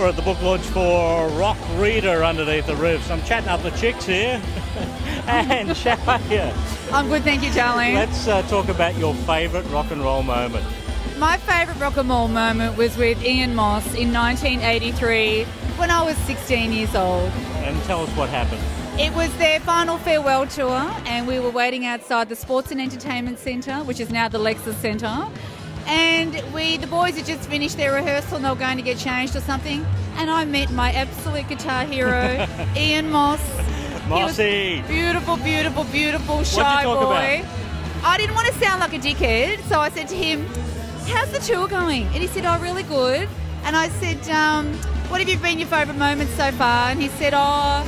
We're at the book launch for Rock Reader underneath the riffs. I'm chatting up the chicks here. and how are you? I'm good, thank you, darling. Let's uh, talk about your favourite rock and roll moment. My favourite rock and roll moment was with Ian Moss in 1983 when I was 16 years old. And tell us what happened. It was their final farewell tour, and we were waiting outside the Sports and Entertainment Centre, which is now the Lexus Centre. And we, the boys, had just finished their rehearsal, and they were going to get changed or something. And I met my absolute guitar hero, Ian Moss. Mossy. Beautiful, beautiful, beautiful, shy boy. About? I didn't want to sound like a dickhead, so I said to him, "How's the tour going?" And he said, "Oh, really good." And I said, um, "What have you been your favourite moments so far?" And he said, "Oh."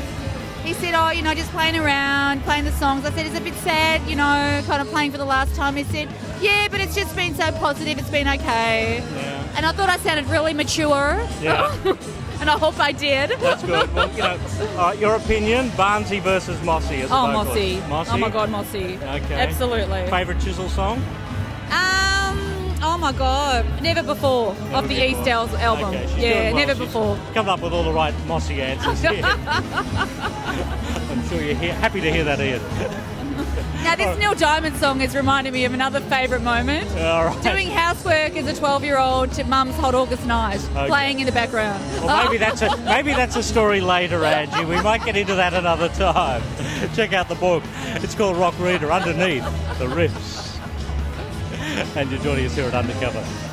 He said, Oh, you know, just playing around, playing the songs. I said, It's a bit sad, you know, kind of playing for the last time. He said, Yeah, but it's just been so positive, it's been okay. Yeah. And I thought I sounded really mature. Yeah. and I hope I did. That's good. Well, you know, uh, your opinion, Barnsey versus Mossy as Oh. Mossy. Mossy. Oh my God, Mossy. Okay. Absolutely. Favourite Chisel song? My God. Never before Never of the before. East El- album. Okay, yeah, well. never She's before. Come up with all the right Mossy answers here. I'm sure you're he- happy to hear that, Ian. Now this Neil Diamond song has reminded me of another favourite moment. All right. Doing housework as a 12-year-old to Mum's Hot August Night, Okay. playing in the background. Well, maybe that's a maybe that's a story later, Angie. We might get into that another time. Check out the book. It's called Rock Reader. Underneath the riffs. And you're joining us here at Undercover.